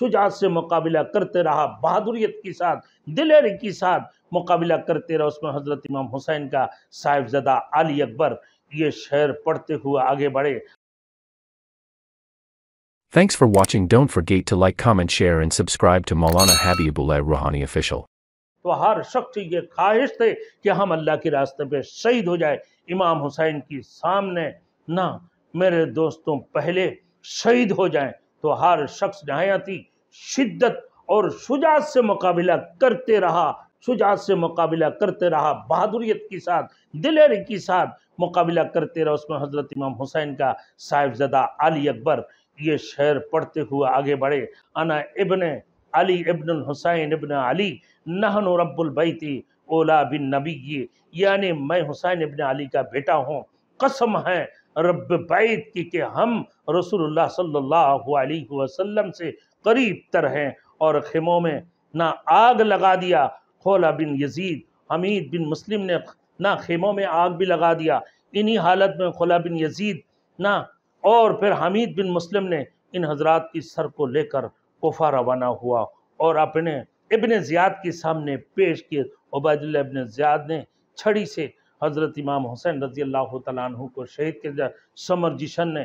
شجاعت سے مقابلہ کرتے رہا بہادریت کے ساتھ دلیری کے ساتھ مقابلہ کرتے رہا۔ اس میں حضرت امام حسین کا صاحب زدہ علی اکبر یہ شعر پڑھتے ہوئے آگے بڑھے۔ Thanks for watching. Don't forget to like, comment, share, and subscribe to Maulana Habibullah Rouhani Official. تو ہر شخص یہ خواہش تھے کہ ہم اللہ کے راستے پہ شہید ہو جائے امام حسین کی سامنے نہ میرے دوستوں پہلے شہید ہو جائیں۔ تو ہر شخص نہایتی شدت اور شجاعت سے مقابلہ کرتے رہا، شجاعت سے مقابلہ کرتے رہا، بہادریت کے ساتھ دلیری کے ساتھ مقابلہ کرتے رہا۔ اس میں حضرت امام حسین کا صاحب زدہ علی اکبر یہ شعر پڑھتے ہوئے آگے بڑھے۔ انا ابن علی ابن الحسین ابن علی نحن رب البیتی اولا بن نبی یعنی میں حسین ابن علی کا بیٹا ہوں، قسم ہے رب بیت کی کہ ہم رسول اللہ صلی اللہ علیہ وسلم سے قریب تر ہیں اور خیموں میں نہ آگ لگا دیا خولا بن یزید، حمید بن مسلم نے نہ خیموں میں آگ بھی لگا دیا۔ انہی حالت میں خولا بن یزید نہ، اور پھر حمید بن مسلم نے ان حضرات کی سر کو لے کر کوفہ روانہ ہوا اور اپنے ابن زیاد کے سامنے پیش کیے۔ عبید اللہ ابن زیاد نے چھڑی سے حضرت امام حسین رضی اللہ تعالیٰ عنہ کو شہید کے سمر جشن نے